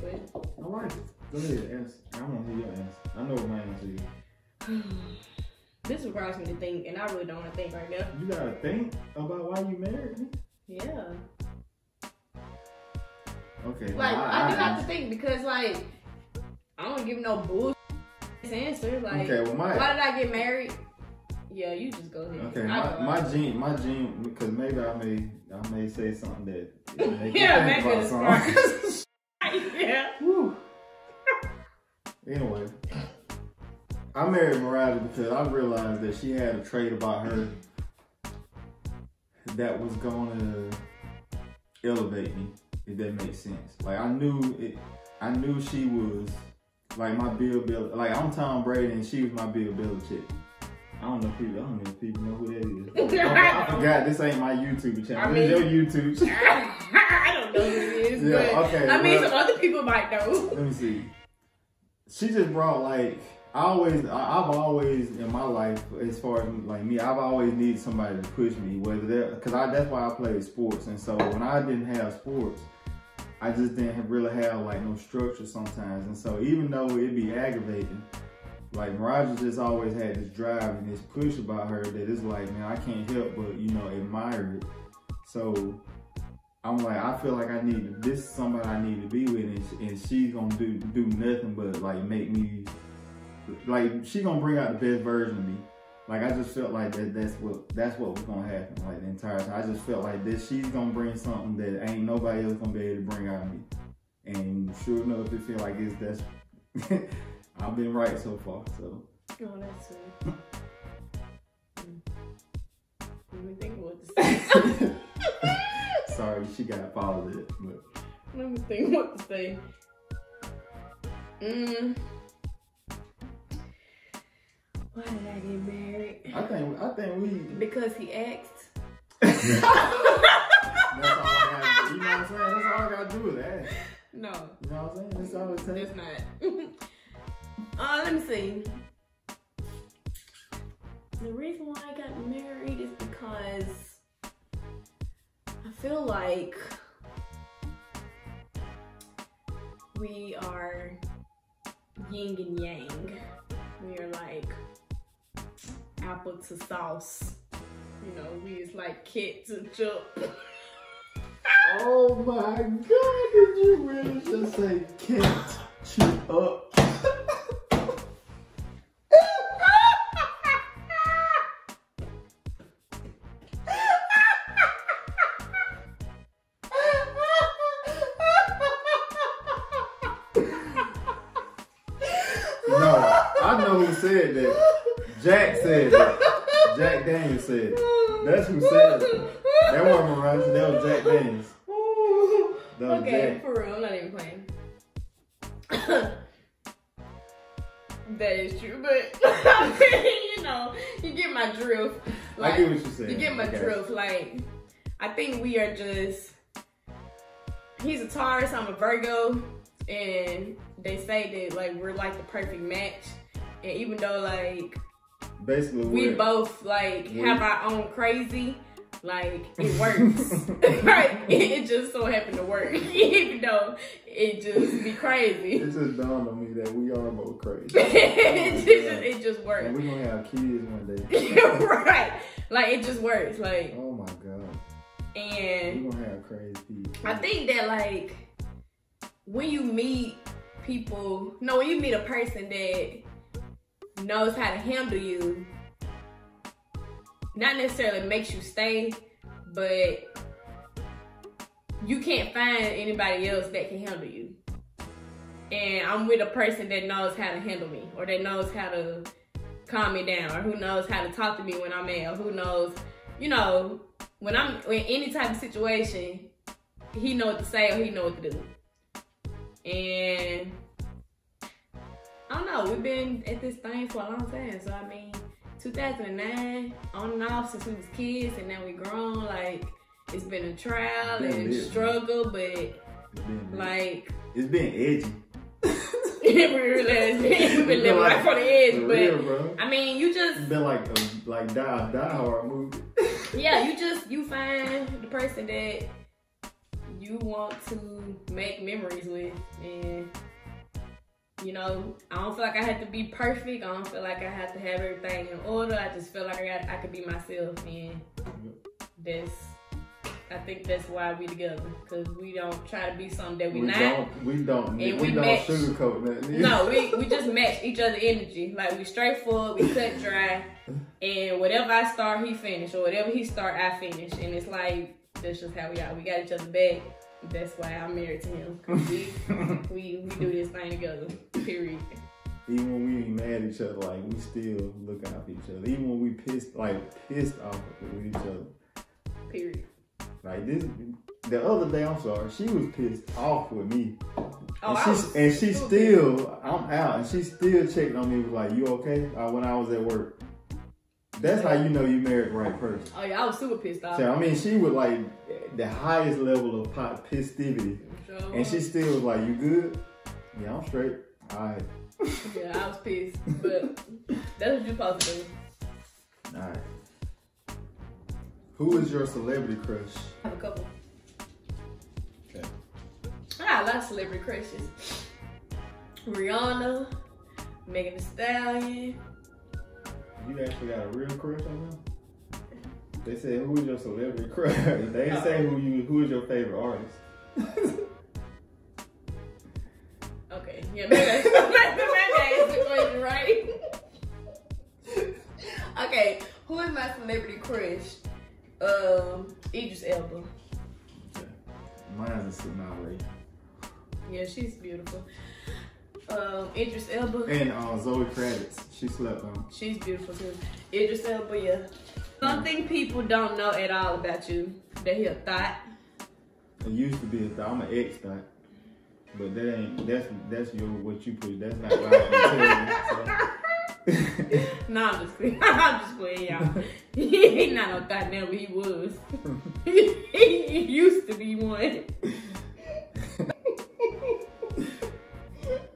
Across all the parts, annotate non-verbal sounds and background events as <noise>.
Very didn't ask that question. I like it. Go ahead, ask. I want to hear your answer. I know what my answer is. <sighs> this requires me to think, and I really don't want to think right now. You gotta think about why you married me. Yeah. Okay. Like well, I, do have to think because like I don't give no bullshit answer. Like Okay, well, my- why did I get married? Yeah, you just go ahead. Okay, my, my gene, my gene, because maybe I may, I may say something that <laughs> Yeah, maybe <laughs> Anyway, I married Mariah because I realized that she had a trait about her that was going to elevate me, if that makes sense. Like I knew it, I knew she was like my Bill Bill. Like I'm Tom Brady and she was my Bill Belichick. I don't know if people. I don't know if people know who that is. I, <laughs> oh, I forgot this ain't my YouTube channel. I this is your YouTube <laughs> channel. I don't know who it is, Yeah, but okay, I mean well- some other people might know. Let me see. She just brought like I always I've always in my life as far as like me I've always needed somebody to push me whether that because I that's why I played sports. And so when I didn't have sports I just didn't really have like no structure sometimes. And so even though it'd be aggravating like Mariah just always had this drive and this push about her that it's like man I can't help but you know admire it. So I'm like, I feel like I need this is somebody I need to be with, and, and she's gonna do do nothing but like make me like she gonna bring out the best version of me. Like I just felt like that that's what that's what was gonna happen like the entire time. I just felt like this she's gonna bring something that ain't nobody else gonna be able to bring out of me. And sure enough, it feel like it's that's <laughs> I've been right so far. So Oh, that's sweet. <laughs> Hmm. Let me think what to say. <laughs> sorry, she got followed it, but Let me think what to say. Mm. Why did I get married? I think I think we Because he asked. <laughs> <laughs> That's all I gotta do. You know what I'm saying? That's all I gotta do is ask. No, You know what I'm saying? That's all it takes. it's not. <laughs> uh, let me see. The reason why I got married is because feel like we are yin and yang. We are like apple to sauce. You know, we is like kit to chup. Oh my god, did you really just say can't chew up? Said it. That's who said it. That wasn't Mariah, that was Jack Daniels. Was Okay, Jack. for real, I'm not even playing. <coughs> that is true, but <laughs> you know, you get my drift. I get what you're saying. You get my Okay. drift. Like, I think we are just. He's a Taurus, I'm a Virgo, and they say that like we're like the perfect match. And even though like Basically, we both like have our own crazy, like it <laughs> works. <laughs> right? It, just so happened to work, <laughs> even though it just be crazy. It just dawned on me that we are both crazy. it, just, it just And works. we're gonna have kids one day. right. Like it just works. Like Oh my god. and We're gonna have crazy kids. I think that like when you meet people, no, when you meet a person that knows how to handle you, not necessarily makes you stay, but you can't find anybody else that can handle you. And I'm with a person that knows how to handle me, or that knows how to calm me down, or who knows how to talk to me when I'm mad, or who knows, you know, when I'm in any type of situation, he know what to say or he know what to do. And don't know, we've been at this thing for a long time. So I mean, 2009, on and off since we was kids, and now we grown. Like it's been a trial Been and lit. struggle, but It's like it's been edgy. <laughs> we've been living right on the edge. But real. I mean, you just It's been like a like die die hard movie. <laughs> yeah, you just you find the person that you want to make memories with. And, you know, I don't feel like I have to be perfect. I don't feel like I have to have everything in order. I just feel like I got, I could be myself. And that's, I think that's why we together. Because we don't try to be something that we, we not. don't. We don't. And we, we don't match. sugarcoat nothing. No, we, <laughs> we just match each other energy. Like we straightforward, we cut dry, and whatever I start, he finish, or whatever he start, I finish. And it's like that's just how we are. We got each other back. That's why I'm married to him. we, <laughs> we we do this thing together. Period. Even when we ain't mad at each other, like we still look out for each other. Even when we pissed, like pissed off with each other. Period. Like this, the other day, I'm sorry, she was pissed off with me, Oh, and I she was and she still, I'm out, and she still checked on me. Was like, "You okay?" Uh, when I was at work. That's how you know you married the right person. Oh yeah, I was super pissed off. So I mean, she was like the highest level of pot pistivity, So, and she still was like, "You good?" Yeah, I'm straight. All right, yeah, I was pissed, but that's what you supposed to do. all right. Who is your celebrity crush? I have a couple. Okay. I got a lot of celebrity crushes. Rihanna, Megan Thee Stallion. You actually got a real crush on them? They said, "Who is your celebrity crush?" <laughs> they didn't say who you. Who is your favorite artist? <laughs> Okay, yeah, maybe that's maybe that's the question, right? <laughs> okay, who is my celebrity crush? Um, Idris Elba. Mine is Sonali. Yeah, she's beautiful. Um, Idris Elba. And uh, Zoe Kravitz. She slept on. She's beautiful too. Idris Elba, yeah. Something people don't know at all about you. That he a thought. It used to be a thought. I'm an ex thought. But that ain't that's that's your what you put. That's not what I can tell you. <laughs> No, I'm just playing. <laughs> I'm just playing, y'all. <laughs> he not no thought now, but he was. he used to be one.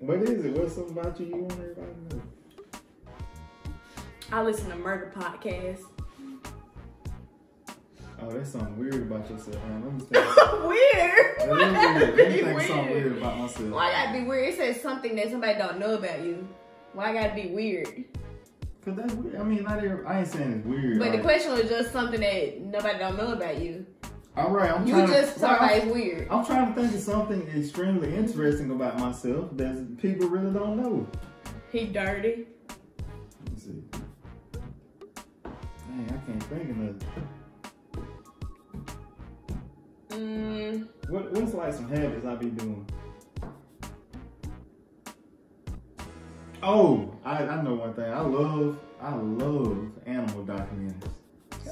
What is it? What's something about you you want everybody to know? I listen to murder podcasts. Oh, that's something weird about yourself, man. Let me <laughs> think. weird. Let Why me, let me <laughs> think of something weird? weird about myself. Why gotta be weird? It says something that somebody don't know about you. Why gotta be weird? Cause that's weird. I mean, not every, I ain't saying it's weird. But the question was just something that nobody don't know about you. All right, I'm You trying just to. talk well, weird. I'm trying to think of something extremely interesting about myself that people really don't know. He dirty. Let me see. Dang, I can't think of nothing. Mm, What, what's like some habits I be doing? Oh, I, I know one thing. I love, I love animal documentaries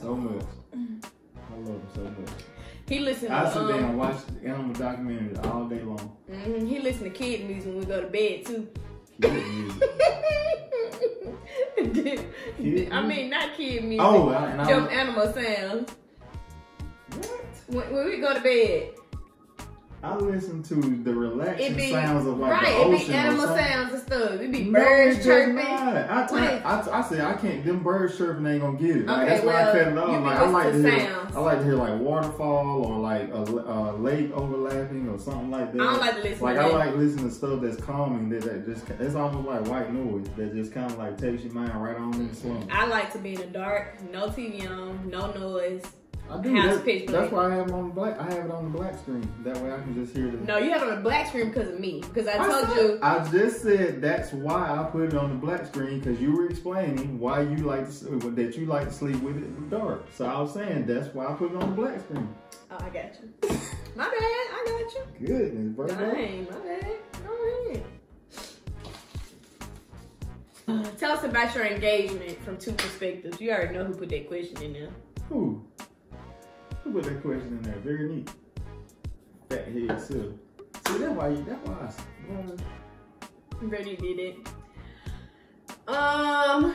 so much. I love them so much. he listen to I sit there and um, watch animal documentaries all day long. mhm, he listen to kid music when we go to bed too. Kid music. <laughs> Kid I mean, not kid music. Oh, I- and I Them was- animal sounds. When, when we go to bed, I listen to the relaxing be sounds of like right. the It be animal sounds and stuff. It be No, birds chirping. I, What I, is- I, said I can't. Them birds chirping ain't gonna get it. Like, Okay, that's why I well, cut it off. Like, I like to hear. sounds. I like to hear like waterfall or like a, a lake overlapping or something like that. I don't like to listen Like to I like listening to stuff that's calming. That, that just it's almost like white noise that just kind of like takes your mind right on in the slump. I like to be in the dark, no TV on, no noise. I do. That, pitch that's why I have it on the black. I have it on the black screen. That way I can just hear the. No, you have it on the black screen because of me. Because I told said- you. I just said that's why I put it on the black screen because you were explaining why you like to, that you like to sleep with it in the dark. So I was saying that's why I put it on the black screen. Oh, I got you. <laughs> My bad. I got you. Goodness, bro. Dang, my bad. Go ahead. Uh, tell us about your engagement from two perspectives. You already know who put that question in there. Who? Put that question in there? Very neat. Fat head silly. See, that's why you. That's why. I, well, Brady did it. Um,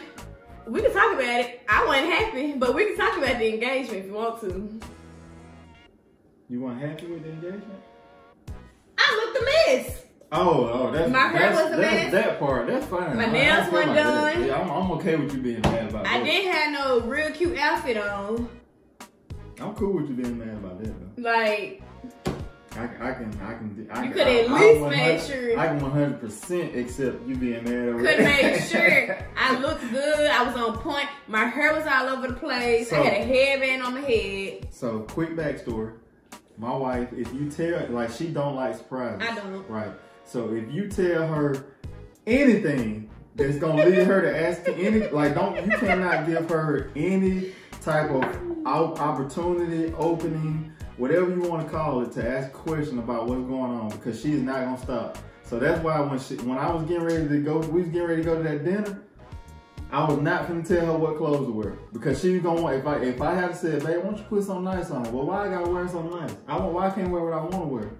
we can talk about it. I wasn't happy, but we can talk about the engagement if you want to. you weren't happy with the engagement? I looked a mess. Oh, oh, that's My hair that's, was a mess. that part. That's fine. My nails weren't that. done. Yeah, I'm, I'm okay with you being mad about I that. didn't have no real cute outfit on. I'm cool with you being mad about that though. Like, I, I can, I can. I, You could at I- I least 100 made sure. I can 100 percent accept you being mad over Could make sure <laughs> I looked good. I was on point. My hair was all over the place. I had a headband on my head. So, quick backstory. My wife, if you tell, like, she don't like surprises. I don't. Right. So, if you tell her anything that's gonna lead her to ask you any, like, don't, you cannot give her any type of opportunity, opening, whatever you want to call it, to ask a question about what's going on because she's not gonna stop. So that's why when she, when I was getting ready to go, we was getting ready to go to that dinner. I was not gonna tell her what clothes to wear because she was gonna want. If I if I had said, "Babe, why don't you put something nice on?" Well, why I gotta wear something nice? I want. Why I can't wear what I want to wear?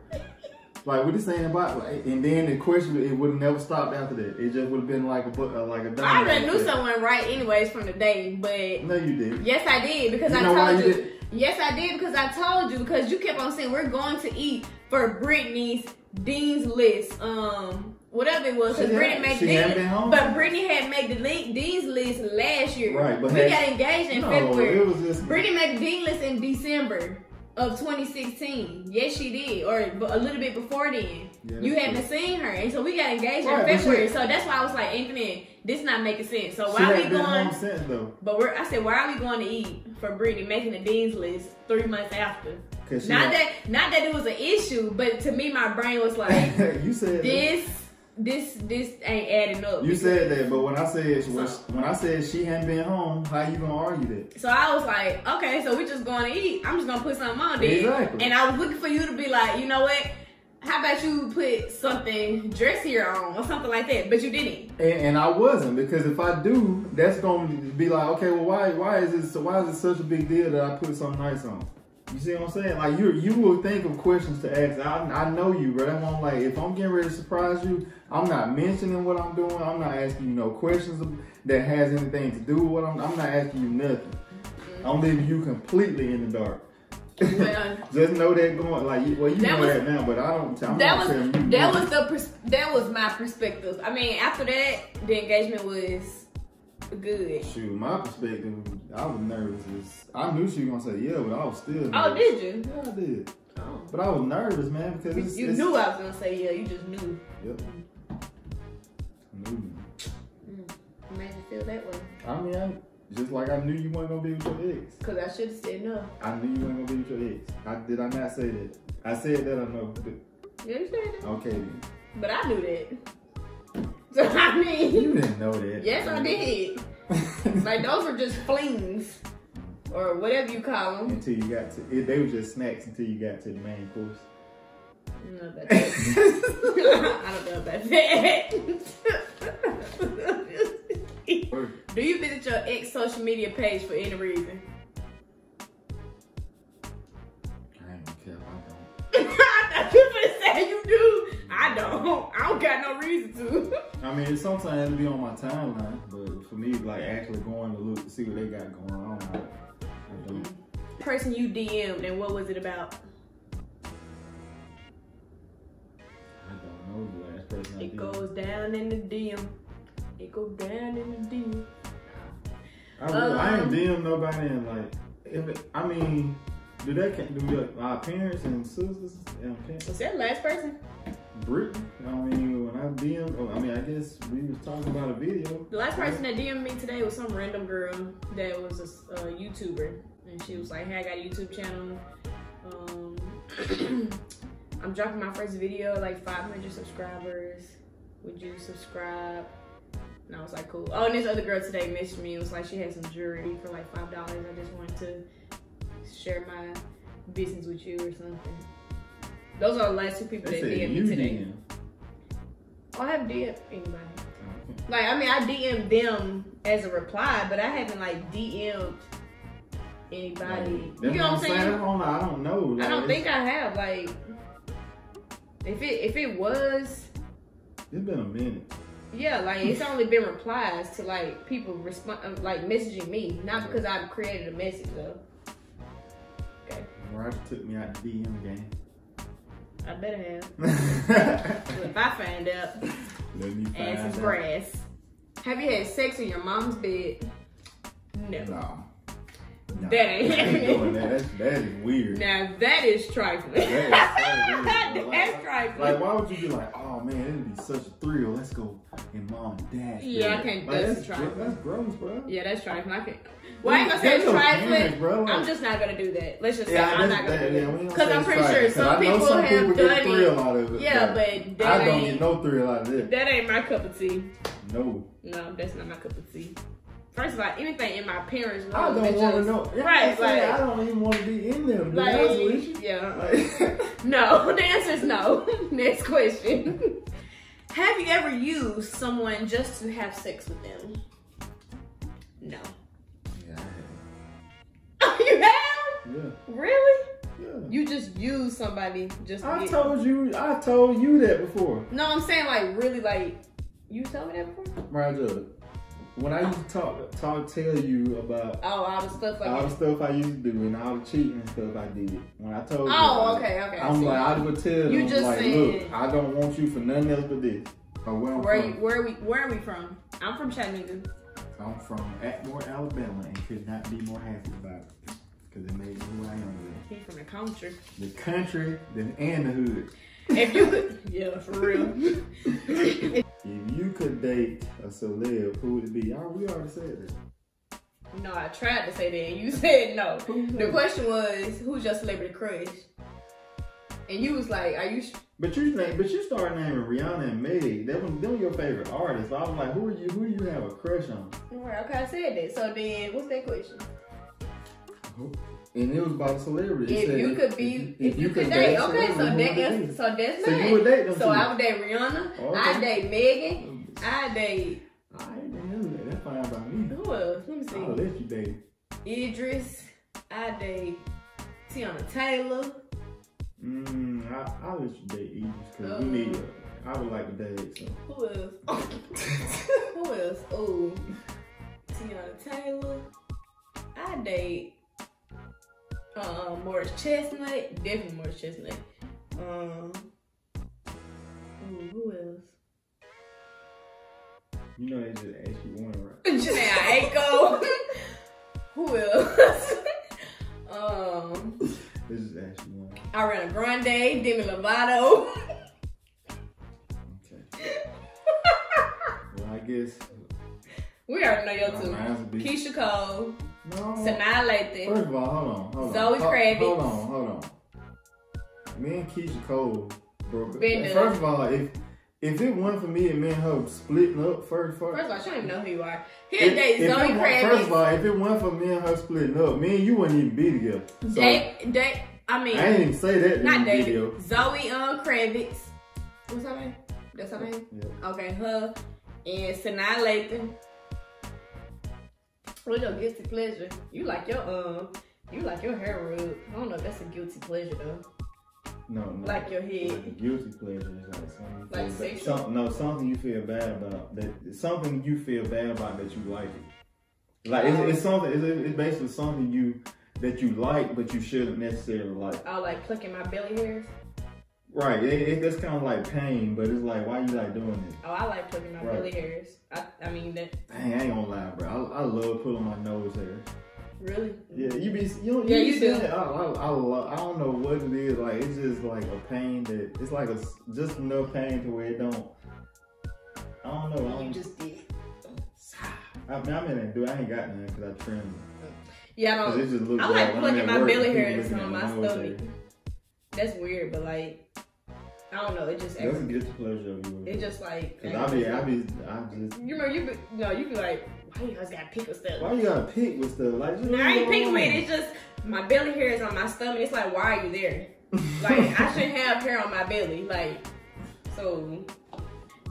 Like what you saying about? Like, and then the question it would have never stopped after that. It just would have been like a book, uh, like a. I already knew someone right anyways from the day, but No, you did. yes, I did because You I told you you. Yes, I did because I told you because you kept on saying we're going to eat for Brittany's Dean's list. Um, whatever it was, because Brittany had- made she Dean's, hadn't been home. but Brittany had made the li- Dean's list last year. Right, but we had- got engaged in no, February. it was just. Brittany made the Dean list in December of 2016. Yes, she did, or a little bit before then. Yeah, you haven't seen her, and so we got engaged Right, in February. she- so that's why I was like, Anthony, this not making sense. So why are we going? home since though. But we're, I said, why are we going to eat for Brittany making the dean's list three months after? Not had- that, not that it was an issue, but to me, my brain was like, <laughs> you said that. This, this, this ain't adding up. You said that, but when I said when, when I said she hadn't been home, how you gonna argue that? So I was like, okay, so we just going to eat. I'm just gonna put something on there. Exactly. And I was looking for you to be like, you know what? How about you put something dressier on or something like that? But you didn't. And, and I wasn't because if I do, that's gonna be like, okay, well, why why is it so why is it such a big deal that I put something nice on? You see what I'm saying? Like you you will think of questions to ask. I, I know you, bro. That's why I'm like, if I'm getting ready to surprise you, I'm not mentioning what I'm doing. I'm not asking you no questions that has anything to do with what I'm. I'm not asking you nothing. Mm-hmm. I'm leaving you completely in the dark. Well, <laughs> Just know that going like you- well you That know was- that now, but I don't. I'm that was telling you. that was the pers- that was my perspective. I mean, after that, the engagement was good. Shoot, my perspective, I was nervous. I knew she was gonna say yeah, but I was still. Nervous. Oh, did you? Yeah, I did. Oh. But I was nervous, man, because it's, You it's, knew I was gonna say yeah. You just knew. Yep. Knew. Mm. Made you feel that way. I mean, I, just like I knew you weren't gonna be with your ex. Cause I should have said no. I knew you weren't gonna be with your ex. I did. I not say that. I said that. I know. Yeah, you said that. Okay, then. But I knew that. <laughs> I mean, you didn't know that. yes, I did. <laughs> Like those were just flings, or whatever you call them. until you got to, it, they were just snacks until you got to the main course. <laughs> I don't know about that. I don't know about that. Do you visit your ex social media page for any reason? To. I mean, sometimes it'll be on my timeline, but for me, like actually going to look to see what they got going on, I, I don't. Person you DM'd and what was it about? I don't know the last person I It did. goes down in the DM. It goes down in the DM. I, really, I ain't Um, DM nobody and like, if it, I mean, do that can do your, our parents and sisters and parents? Was that last person? Brittany. I mean, when I DM, oh, I mean, I guess we was talking about a video. The last person that DM'd me today was some random girl that was a, YouTuber, and she was like, "Hey, I got a YouTube channel. Um, <clears throat> I'm dropping my first video, like 500 subscribers. Would you subscribe?" And I was like, "Cool." Oh, and this other girl today messaged me. It was like she had some jewelry for like five dollars. I just wanted to share my business with you or something. Those are the last two people They that DM'd me today. DM. Oh, I haven't DM'd anybody. Like, I mean, I DM'd them as a reply, but I haven't like DM'd anybody. That's you know what I'm saying? I don't, oh, I don't know. I don't think I have. Like, if it if it was, It's been a minute. yeah, like it's only been replies to like people respond, uh, like messaging me, not because I've created a message though. Okay, Roger took me out the DM game. I better have. Well, <laughs> if I find out, Let and some out. grass. Have you had sex in your mom's bed? No. No. Nah, That ain't <laughs> happening. that. That's, that is weird. Now that is trifling. That is so weird, <laughs> bro. That's Like- Like, why would you be like, oh man, it'd be such a thrill. Let's go and mom and dad. Yeah, I can't- Like, that's that's, trifling. that's gross, bro. Yeah, that's trifling. I can't. Well, I ain't gonna say it's trifling. Bro. Like, I'm just not gonna do that. Let's just say Yeah, I'm not gonna that- do that don't because say I'm pretty sure some people some have people done thrill it. out of it. Yeah, but but that I don't get no thrill out of it. that ain't my cup of tea. No. No, that's not my cup of tea. First of all, anything in my parents' room, I don't want to know. Yeah, Right, like- I don't even want to be in be Like, honest with you. yeah. Like, <laughs> No, <laughs> the answer is no. <laughs> Next question. have you ever used someone just to have sex with them? No. yeah, oh, you have? Have. Really? yeah, yeah. You just use somebody just to I told you, I told you that before, No, I'm saying like really like you told me that before? Roger. When I used to talk, talk, tell you about Oh, all the stuff like all the stuff I used to do and all the cheating and stuff I did. When I told you, Oh, about it, okay, okay. I'm like, I would tell You them, just like, said- look, I don't want you for nothing else but this. Or where where you, where we where are we from? I'm from Chattanooga. I'm from Atmore, Alabama, and could not be more happy about it because it made me who I am He from the country. The country, the, and the hood. If you could, <laughs> yeah, for real. <laughs> If you could date a celeb, who would it be? Oh, we already said that. no, I tried to say that, and you <laughs> said no. The question was, who's your celebrity crush? And you was like, are you? But you name, but you started naming Rihanna and Meg. That was them your favorite artists. So I was like, who are you? Who do you have a crush on? Right, okay, I said that. So then, what's that question? Oh, and it was about celebrity. If you could be, if, you could date date, okay, so that who would it is, so that's So mine. you would date them So two? I would date Rihanna. Oh, okay. I date Megan. I date I didn't that. That's fine by me. who else? Let me see. I'll let you date. Idris. I date Teyana Taylor. Mm, I, I'll let you date Idris because we need. I would like to date some. Who else? <laughs> Who else? Oh, Teyana Taylor. I date uh, Morris Chestnut. Definitely Morris Chestnut. Um, ooh, who else? You know they just asked you one right. <laughs> Jhené Aiko. <laughs> who else? <laughs> um, just asked you one. Ariana Grande, Demi Lovato. Okay. Well, I guess. we already know your two. mine's would be- Keyshia Cole, No. Sanaa Lathan. First of all, hold on, hold on. Zoe Kravitz. Hold on, hold on. Me and Keyshia Cole broke. First of all, if if it wasn't for me and me and her splitting up first, first. First of all, she don't even know who you are. He if- date if Zoe it wa- First of all, if it wasn't for me and her splitting up, me and you wouldn't even be together. So, date. I mean, I didn't even say that not David. video. Zoe um Kravitz. What's her name? That's her name. Yeah. Okay, her and Sanaa Lathan. What's your guilty pleasure? You like your um, you like your hair rubbed. I don't know if that's a guilty pleasure though. No, no. Like your head. guilty pleasure is like something. You Like feel bad- sexual? some- no, something you feel bad about. That something you feel bad about that you like it. Like it's, it's something. It's, it's basically something you that you like, but you shouldn't necessarily like. I like plucking my belly hairs. Right. It, it, that's kind of like pain, but it's like why you like doing it? Oh, I like plucking my Right. belly hairs. I, I mean that Dang, I ain't gonna lie, bro. I, I love pulling my nose hair. Really. Yeah, you be you know Yeah, be you saying do. I, I, I, love, I don't know what it is. Like it's just like a pain that it's like a s- just enough pain to where it don't. I don't know. I You don't, just did. I mean, I'm in that dude. I ain't got none because I trimmed. Yeah, I don't. it just looks. I like plucking my work belly people hairs looking on at my nose stomach. hair. That's weird, but like, I don't know. It just, doesn't get the pleasure of you. it just like. Cause I be, I be, I just. You remember you? Be, no, you be like, why you guys gotta pick with stuff? Why you gotta pick with stuff? Like, just No, I ain't picking with it. It's just my belly hair is on my stomach. It's like, why are you there? Like, I <laughs> shouldn't have hair on my belly. Like, so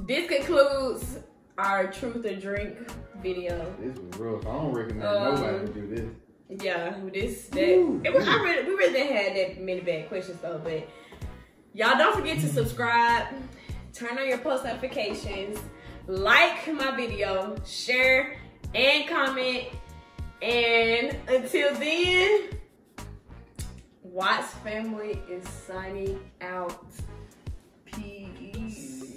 this concludes our truth or drink video. This was rough. I don't recommend Um, nobody to do this. Yeah, this that Ooh. it was. I really, we really didn't have that many bad questions though. But y'all don't forget to subscribe, turn on your post notifications, like my video, share, and comment. And until then, Watts Family is signing out. Peace.